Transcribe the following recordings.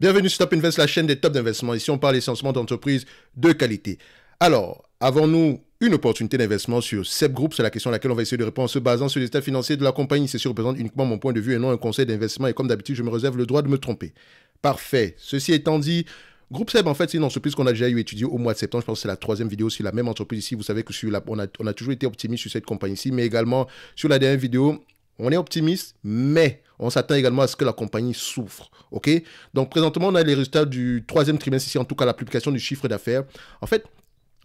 Bienvenue sur Top Invest, la chaîne des top d'investissement. Ici, on parle essentiellement d'entreprises de qualité. Alors, avons-nous une opportunité d'investissement sur SEP Group? C'est la question à laquelle on va essayer de répondre en se basant sur les états financiers de la compagnie. Ceci représente uniquement mon point de vue et non un conseil d'investissement. Et comme d'habitude, je me réserve le droit de me tromper. Parfait. Ceci étant dit, Groupe Seb, en fait, c'est une entreprise qu'on a déjà eu étudiée au mois de septembre. Je pense que c'est la troisième vidéo sur la même entreprise ici. Vous savez que sur la, on, a, on a toujours été optimiste sur cette compagnie ici, mais également sur la dernière vidéo, on est optimiste, mais on s'attend également à ce que la compagnie souffre. OK? Donc, présentement, on a les résultats du troisième trimestre ici, en tout cas la publication du chiffre d'affaires. En fait,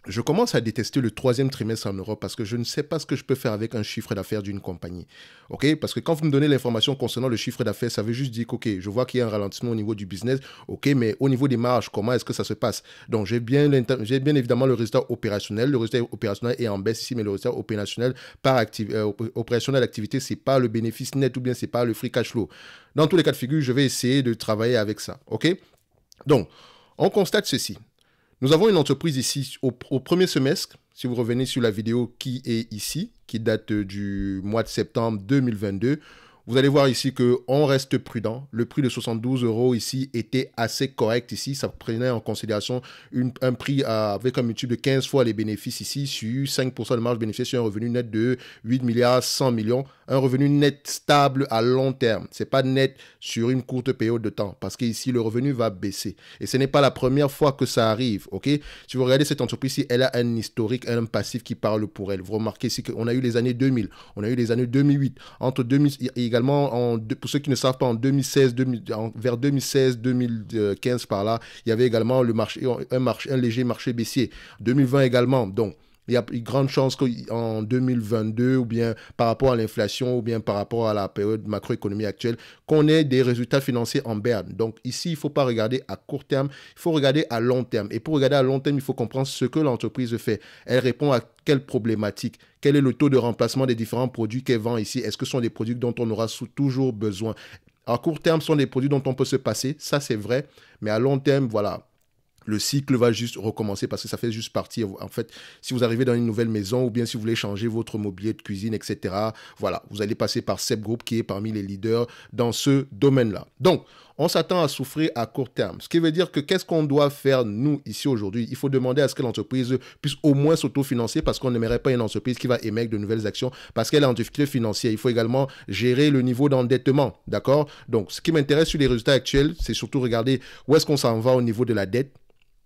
je commence à détester le troisième trimestre en Europe parce que je ne sais pas ce que je peux faire avec un chiffre d'affaires d'une compagnie. OK? Parce que quand vous me donnez l'information concernant le chiffre d'affaires, ça veut juste dire que, OK, je vois qu'il y a un ralentissement au niveau du business. OK, mais au niveau des marges, comment est-ce que ça se passe? Donc, j'ai bien, évidemment le résultat opérationnel. Le résultat opérationnel est en baisse ici, mais le résultat opérationnel par euh, opérationnel c'est pas le bénéfice net ou bien c'est pas le free cash flow. Dans tous les cas de figure, je vais essayer de travailler avec ça. OK? Donc, on constate ceci. Nous avons une entreprise ici au, premier semestre, si vous revenez sur la vidéo qui est ici, qui date du mois de septembre 2022, vous allez voir ici qu'on reste prudent. Le prix de 72 euros ici était assez correct ici. Ça prenait en considération un prix avec un multiple de 15 fois les bénéfices ici sur 5% de marge bénéficiaire sur un revenu net de 8 milliards 100 millions. Un revenu net stable à long terme. Ce n'est pas net sur une courte période de temps parce qu'ici, le revenu va baisser. Et ce n'est pas la première fois que ça arrive. ok? Si vous regardez cette entreprise-ci, elle a un historique, un passif qui parle pour elle. Vous remarquez ici qu'on a eu les années 2000, on a eu les années 2008. Entre 2000, également, pour ceux qui ne savent pas, en 2016, vers 2016-2015 par là, il y avait également le marché, un, marché, un léger marché baissier. 2020 également. Donc, il y a une grande chance qu'en 2022, ou bien par rapport à l'inflation, ou bien par rapport à la période macroéconomie actuelle, qu'on ait des résultats financiers en berne. Donc ici, il ne faut pas regarder à court terme, il faut regarder à long terme. Et pour regarder à long terme, il faut comprendre ce que l'entreprise fait. Elle répond à quelle problématique? Quel est le taux de remplacement des différents produits qu'elle vend ici? Est-ce que ce sont des produits dont on aura toujours besoin? À court terme, ce sont des produits dont on peut se passer, ça c'est vrai. Mais à long terme, voilà, le cycle va juste recommencer parce que ça fait juste partie. En fait, si vous arrivez dans une nouvelle maison ou bien si vous voulez changer votre mobilier de cuisine, etc., voilà, vous allez passer par Seb Group qui est parmi les leaders dans ce domaine-là. Donc, on s'attend à souffrir à court terme. Ce qui veut dire que qu'est-ce qu'on doit faire, nous, ici aujourd'hui? Il faut demander à ce que l'entreprise puisse au moins s'autofinancer parce qu'on n'aimerait pas une entreprise qui va émettre de nouvelles actions parce qu'elle est en difficulté financière. Il faut également gérer le niveau d'endettement. D'accord? Donc, ce qui m'intéresse sur les résultats actuels, c'est surtout regarder où est-ce qu'on s'en va au niveau de la dette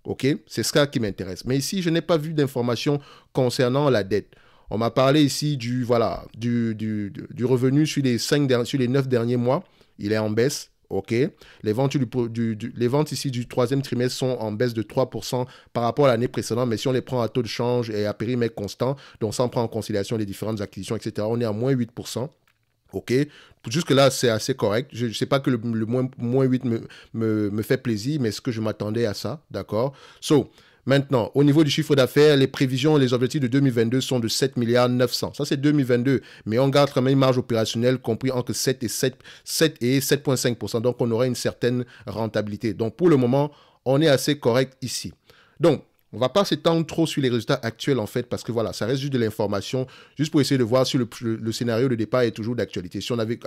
OK? C'est ça qui m'intéresse. Mais ici, je n'ai pas vu d'informations concernant la dette. On m'a parlé ici du, voilà, du, du, revenu sur les, cinq sur les 9 derniers mois. Il est en baisse. OK? Les ventes, du, les ventes ici du troisième trimestre sont en baisse de 3% par rapport à l'année précédente. Mais si on les prend à taux de change et à périmètre constant, donc sans prendre en considération les différentes acquisitions, etc., on est à moins 8%. OK? Jusque-là, c'est assez correct. Je ne sais pas que le, moins, moins 8 me, me, me, fait plaisir, mais est-ce que je m'attendais à ça? D'accord? So, maintenant, au niveau du chiffre d'affaires, les prévisions les objectifs de 2022 sont de 7 milliards 900. Ça, c'est 2022. Mais on garde quand même une marge opérationnelle compris entre 7 et 7, 7 et 7,5%. Donc, on aura une certaine rentabilité. Donc, pour le moment, on est assez correct ici. Donc, on va pas s'étendre trop sur les résultats actuels en fait, parce que voilà, ça reste juste de l'information, juste pour essayer de voir si le, scénario de départ est toujours d'actualité. Si on avait,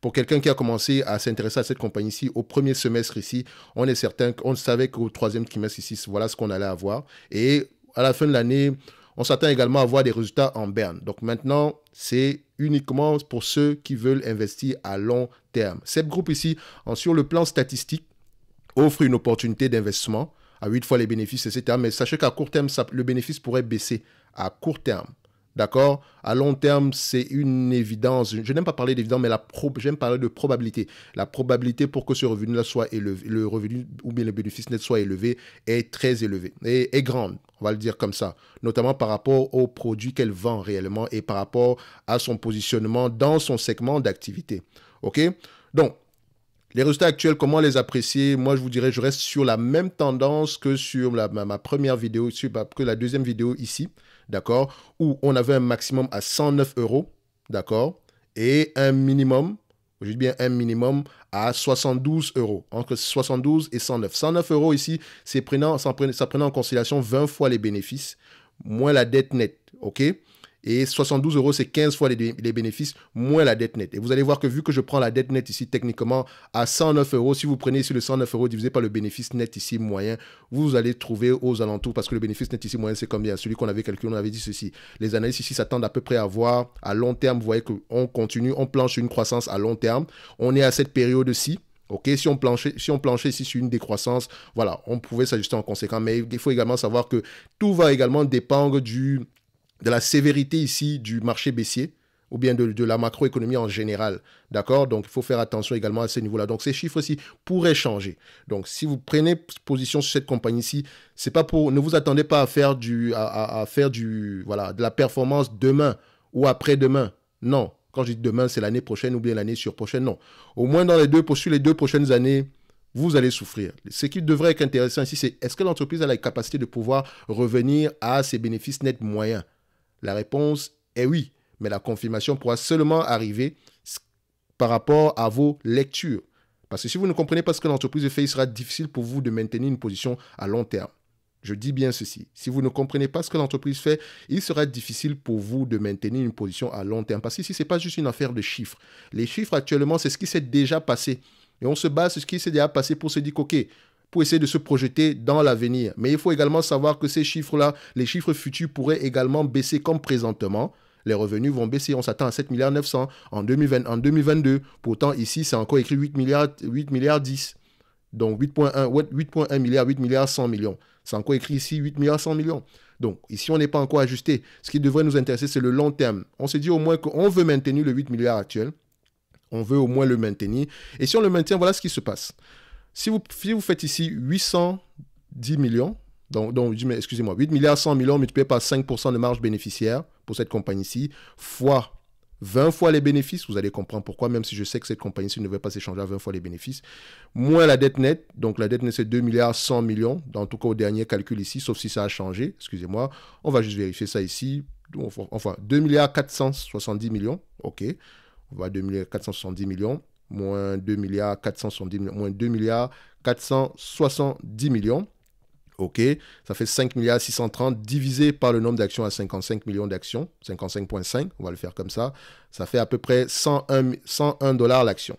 pour quelqu'un qui a commencé à s'intéresser à cette compagnie-ci au premier semestre ici, on est certain qu'on savait qu'au troisième trimestre ici, voilà ce qu'on allait avoir. Et à la fin de l'année, on s'attend également à avoir des résultats en berne. Donc maintenant, c'est uniquement pour ceux qui veulent investir à long terme. Cette groupe ici, sur le plan statistique, offre une opportunité d'investissement à 8 fois les bénéfices, etc. Mais sachez qu'à court terme, le bénéfice pourrait baisser. À court terme. D'accord? À long terme, c'est une évidence. Je n'aime pas parler d'évidence, mais j'aime parler de probabilité. La probabilité pour que ce revenu-là soit élevé, le revenu ou bien le bénéfice net soit élevé, est très élevé et est grande. On va le dire comme ça. Notamment par rapport aux produits qu'elle vend réellement et par rapport à son positionnement dans son segment d'activité. OK? Donc, les résultats actuels, comment les apprécier? Moi, je vous dirais, je reste sur la même tendance que sur ma, première vidéo, que la deuxième vidéo ici, d'accord? Où on avait un maximum à 109 euros, d'accord? Et un minimum, je dis bien un minimum à 72 euros, entre 72 et 109. 109 euros ici, prenant, ça, prenant en considération 20 fois les bénéfices, moins la dette nette, ok? Et 72 euros, c'est 15 fois les, bénéfices moins la dette nette. Et vous allez voir que vu que je prends la dette nette ici techniquement à 109 euros, si vous prenez ici le 109 euros divisé par le bénéfice net ici moyen, vous allez trouver aux alentours, parce que le bénéfice net ici moyen, c'est combien? Celui qu'on avait calculé, on avait dit ceci. Les analystes ici s'attendent à peu près à voir à long terme, vous voyez qu'on continue, on planche une croissance à long terme. On est à cette période-ci. Ok, si on planchait, si on planchait ici sur une décroissance, voilà, on pouvait s'ajuster en conséquence. Mais il faut également savoir que tout va également dépendre du, de la sévérité ici du marché baissier ou bien de, la macroéconomie en général. D'accord? Donc, il faut faire attention également à ce niveau-là. Donc, ces chiffres-ci pourraient changer. Donc, si vous prenez position sur cette compagnie-ci, c'est pas pour, ne vous attendez pas à faire du, à, faire du, voilà, de la performance demain ou après-demain. Non. Quand je dis demain, c'est l'année prochaine ou bien l'année sur prochaine. Non. Au moins dans les deux, sur les deux prochaines années, vous allez souffrir. Ce qui devrait être intéressant ici, c'est est-ce que l'entreprise a la capacité de pouvoir revenir à ses bénéfices nets moyens? La réponse est oui, mais la confirmation pourra seulement arriver par rapport à vos lectures. Parce que si vous ne comprenez pas ce que l'entreprise fait, il sera difficile pour vous de maintenir une position à long terme. Je dis bien ceci. Si vous ne comprenez pas ce que l'entreprise fait, il sera difficile pour vous de maintenir une position à long terme. Parce que ici, ce n'est pas juste une affaire de chiffres. Les chiffres actuellement, c'est ce qui s'est déjà passé. Et on se base sur ce qui s'est déjà passé pour se dire OK, pour essayer de se projeter dans l'avenir. Mais il faut également savoir que ces chiffres-là, les chiffres futurs pourraient également baisser comme présentement. Les revenus vont baisser. On s'attend à 7 milliards 900 en, 2020, en 2022. Pourtant, ici, c'est encore écrit 8 milliards, 8 milliards 10. Donc 8.1 8.1 milliards, 8 milliards 100 millions. C'est encore écrit ici 8 milliards 100 millions. Donc ici, on n'est pas encore ajusté. Ce qui devrait nous intéresser, c'est le long terme. On s'est dit au moins qu'on veut maintenir le 8 milliards actuel. On veut au moins le maintenir. Et si on le maintient, voilà ce qui se passe. Si vous, vous faites ici 810 millions, donc, donc excusez-moi, 8 milliards 100 millions multiplié par 5% de marge bénéficiaire pour cette compagnie-ci, fois 20 fois les bénéfices, vous allez comprendre pourquoi, même si je sais que cette compagnie-ci ne va pas s'échanger à 20 fois les bénéfices, moins la dette nette, donc la dette nette c'est 2 milliards 100 millions, en tout cas au dernier calcul ici, sauf si ça a changé, excusez-moi, on va juste vérifier ça ici, enfin 2 milliards 470 millions, ok, on va 2 milliards 470 millions, moins 2 milliards 470 millions, moins 2 milliards 470 millions. OK, ça fait 5 milliards 630 divisé par le nombre d'actions à 55 millions d'actions, 55.5, on va le faire comme ça. Ça fait à peu près 101, 101 dollars l'action.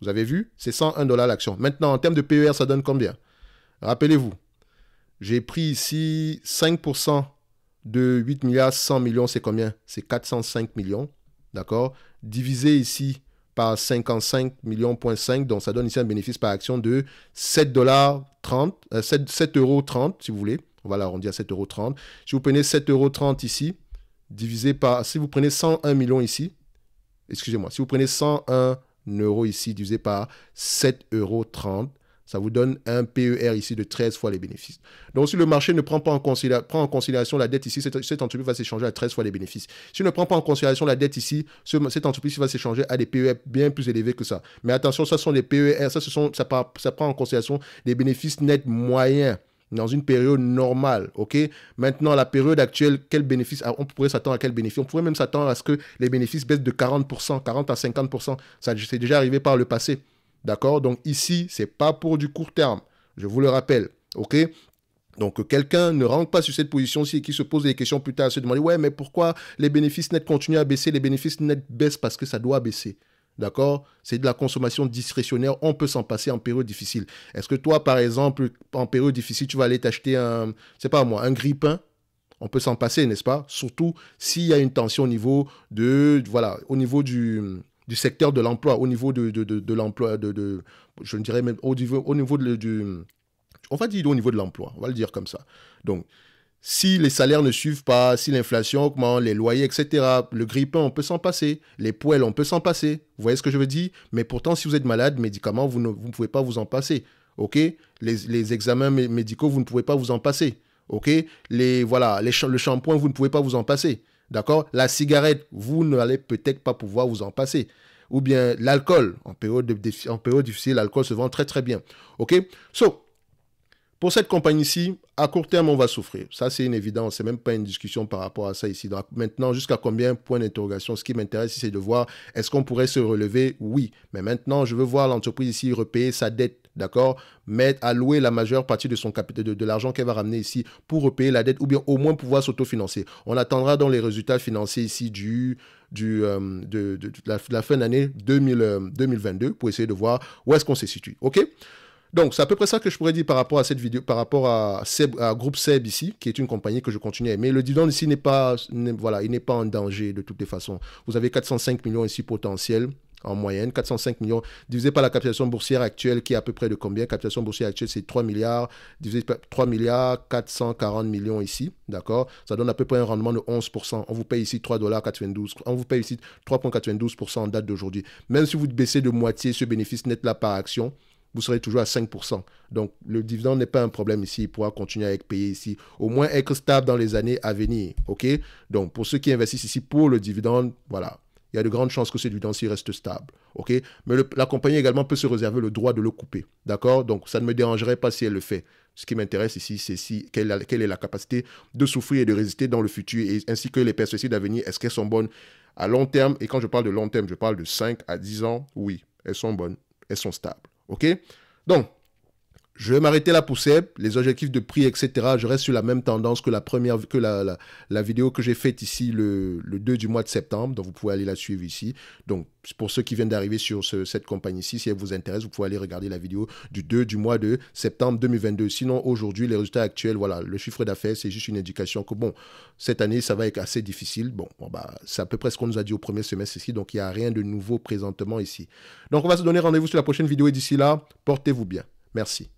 Vous avez vu C'est 101 dollars l'action. Maintenant, en termes de PER, ça donne combien? Rappelez-vous, j'ai pris ici 5% de 8 milliards 100 millions, c'est combien? C'est 405 millions, d'accord? Divisé ici par 55 millions, donc ça donne ici un bénéfice par action de 7 dollars 30, 7, euros 30 si vous voulez. On va l'arrondir à 7 euros 30. Si vous prenez 7 euros 30 ici, divisé par, si vous prenez 101 millions ici, excusez-moi, si vous prenez 101 euros ici, divisé par 7 euros 30, ça vous donne un PER ici de 13 fois les bénéfices. Donc, si le marché ne prend pas en, considération la dette ici, cette, entreprise va s'échanger à 13 fois les bénéfices. S'il ne prend pas en considération la dette ici, cette entreprise va s'échanger à des PER bien plus élevés que ça. Mais attention, ça sont des PER, ça, ce sont, ça, ça prend en considération des bénéfices nets moyens dans une période normale, ok? Maintenant, la période actuelle, quel bénéfice ah, On pourrait s'attendre à quel bénéfice? On pourrait même s'attendre à ce que les bénéfices baissent de 40%, 40 à 50%. Ça c'est déjà arrivé par le passé. D'accord? Donc ici, c'est pas pour du court terme. Je vous le rappelle. OK? Donc que quelqu'un ne rentre pas sur cette position-ci et qui se pose des questions plus tard, se demander ouais mais pourquoi les bénéfices nets continuent à baisser, les bénéfices nets baissent? Parce que ça doit baisser. D'accord? C'est de la consommation discrétionnaire, on peut s'en passer en période difficile. Est-ce que toi par exemple en période difficile tu vas aller t'acheter un c'est pas moi, un grille-pain? On peut s'en passer, n'est-ce pas? Surtout s'il y a une tension au niveau de voilà, au niveau du du secteur de l'emploi, au niveau de, l'emploi, je ne dirais même au niveau, au niveau de, du, on va dire au niveau de l'emploi, on va le dire comme ça. Donc, si les salaires ne suivent pas, si l'inflation augmente, les loyers, etc., le grippin, on peut s'en passer. Les poêles, on peut s'en passer. Vous voyez ce que je veux dire? Mais pourtant, si vous êtes malade, médicaments, vous ne, pouvez pas vous en passer. OK? Les, examens médicaux, vous ne pouvez pas vous en passer. OK? Voilà, Le shampoing, vous ne pouvez pas vous en passer. D'accord? La cigarette, vous n'allez peut-être pas pouvoir vous en passer. Ou bien l'alcool. En période, difficile, l'alcool se vend très très bien. OK? So, pour cette compagnie-ci, à court terme, on va souffrir. Ça, c'est une évidence. C'est même pas une discussion par rapport à ça ici. Maintenant, jusqu'à combien? Point d'interrogation. Ce qui m'intéresse, c'est de voir est-ce qu'on pourrait se relever? Oui. Mais maintenant, je veux voir l'entreprise ici repayer sa dette d'accord, mettre, allouer la majeure partie de son capital, de, l'argent qu'elle va ramener ici pour repayer la dette ou bien au moins pouvoir s'autofinancer. On attendra dans les résultats financiers ici du, du, euh, de, la, fin d'année 2022 euh, pour essayer de voir où est-ce qu'on se situe. OK? Donc, c'est à peu près ça que je pourrais dire par rapport à cette vidéo, par rapport à, Seb, à Groupe Seb ici, qui est une compagnie que je continue à aimer. Le dividende ici n'est pas, voilà, il n'est pas en danger de toutes les façons. Vous avez 405 millions ici potentiels en moyenne, 405 millions, divisé par la capitalisation boursière actuelle qui est à peu près de combien? Capitalisation boursière actuelle, c'est 3 milliards, divisé par 3 milliards 440 millions ici, d'accord? Ça donne à peu près un rendement de 11%. On vous paye ici 3 dollars 92, on vous paye ici 3,92% en date d'aujourd'hui. Même si vous baissez de moitié ce bénéfice net là par action, vous serez toujours à 5%. Donc, le dividende n'est pas un problème ici. Il pourra continuer à être payé ici. Au moins être stable dans les années à venir. OK? Donc, pour ceux qui investissent ici pour le dividende, voilà, il y a de grandes chances que ce dividende-ci reste stable. Mais la compagnie également peut se réserver le droit de le couper. D'accord? Donc, ça ne me dérangerait pas si elle le fait. Ce qui m'intéresse ici, c'est si, quelle, est la capacité de souffrir et de résister dans le futur, et, ainsi que les perspectives d'avenir. Est-ce qu'elles sont bonnes à long terme? Et quand je parle de long terme, je parle de 5 à 10 ans. Oui, elles sont bonnes, elles sont stables. OK? Donc, je vais m'arrêter là pour Seb, les objectifs de prix, etc. Je reste sur la même tendance que la première, que la, vidéo que j'ai faite ici le, le, 2 du mois de septembre. Donc, vous pouvez aller la suivre ici. Donc, pour ceux qui viennent d'arriver sur cette compagnie-ci, si elle vous intéresse, vous pouvez aller regarder la vidéo du 2 du mois de septembre 2022. Sinon, aujourd'hui, les résultats actuels, voilà, le chiffre d'affaires, c'est juste une indication que, bon, cette année, ça va être assez difficile. Bon, bon bah, c'est à peu près ce qu'on nous a dit au premier semestre ici. Donc, il n'y a rien de nouveau présentement ici. Donc, on va se donner rendez-vous sur la prochaine vidéo et d'ici là, portez-vous bien. Merci.